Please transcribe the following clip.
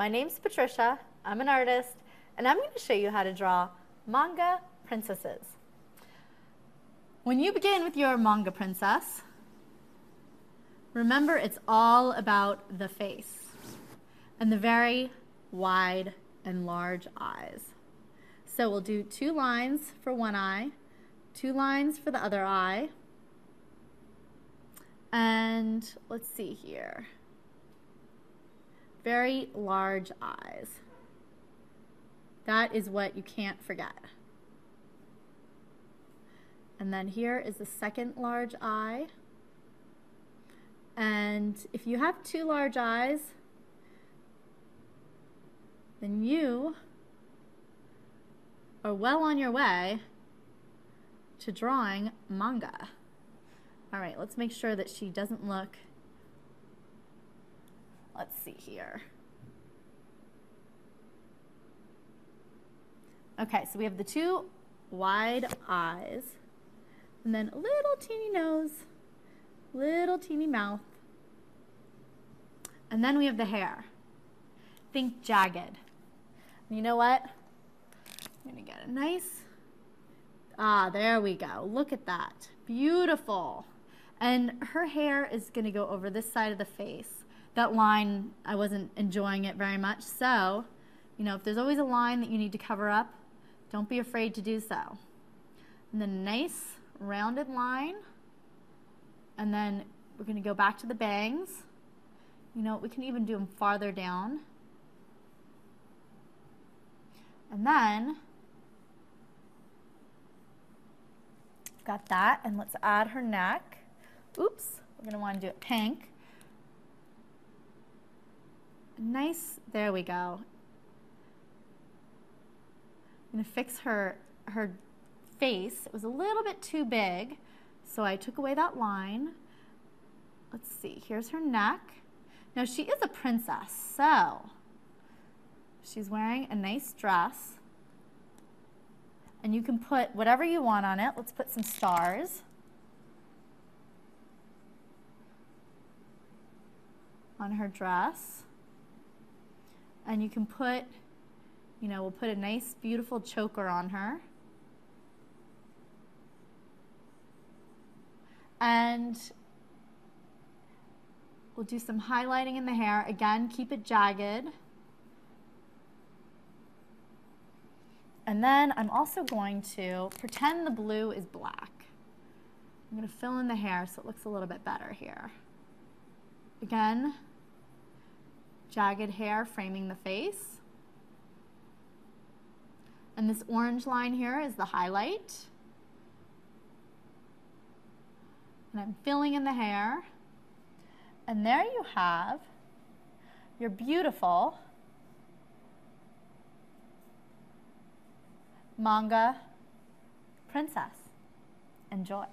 My name's Patricia, I'm an artist, and I'm going to show you how to draw manga princesses. When you begin with your manga princess, remember it's all about the face and the very wide and large eyes. So we'll do two lines for one eye, two lines for the other eye, and let's see here. Very large eyes. That is what you can't forget. And then here is the second large eye. And if you have two large eyes, then you are well on your way to drawing manga. All right, let's make sure that she doesn't look, let's see here. Okay, so we have the two wide eyes, and then a little teeny nose, little teeny mouth, and then we have the hair. Think jagged. You know what? I'm gonna get a nice, ah, there we go. Look at that, beautiful. And her hair is gonna go over this side of the face. That line, I wasn't enjoying it very much. So, you know, if there's always a line that you need to cover up, don't be afraid to do so. And then nice rounded line. And then we're gonna go back to the bangs. You know, we can even do them farther down. And then, got that, and let's add her neck. Oops, we're gonna wanna do it pink. Nice, there we go. I'm gonna fix her, her face. It was a little bit too big, so I took away that line. Let's see, here's her neck. Now she is a princess, so she's wearing a nice dress. And you can put whatever you want on it. Let's put some stars. on her dress. And you can put, you know, we'll put a nice beautiful choker on her. And we'll do some highlighting in the hair. Again, keep it jagged. And then I'm also going to pretend the blue is black. I'm going to fill in the hair so it looks a little bit better here. Again, jagged hair framing the face. And this orange line here is the highlight. And I'm filling in the hair. And there you have your beautiful manga princess. Enjoy.